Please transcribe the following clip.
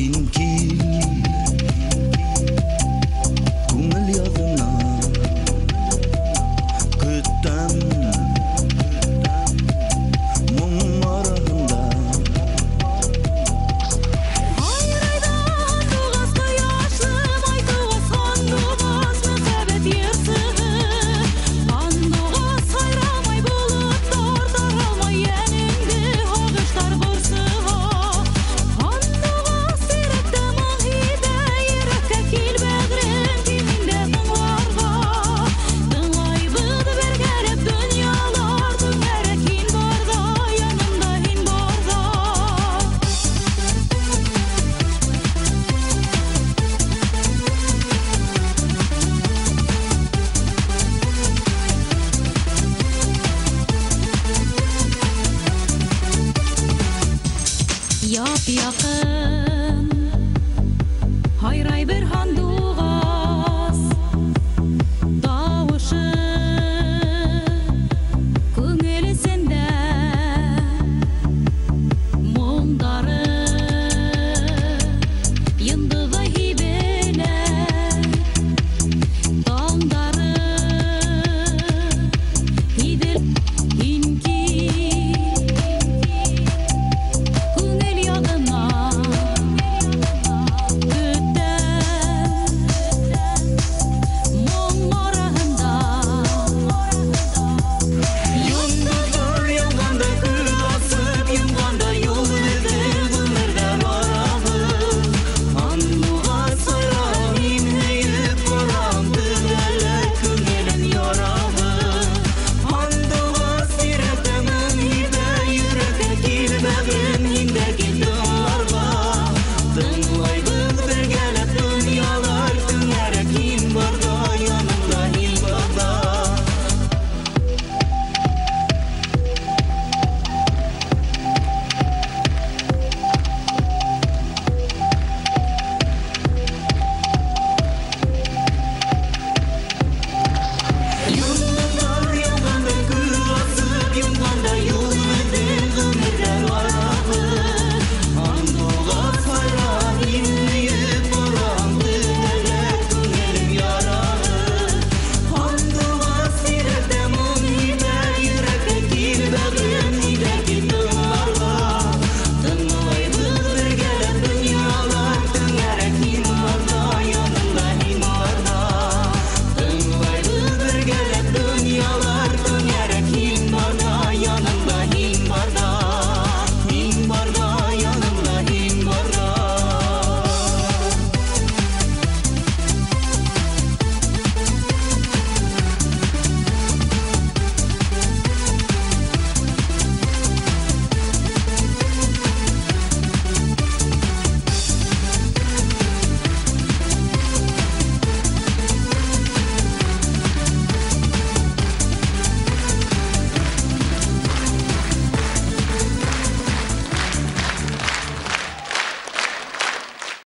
Hinumki. يا بيا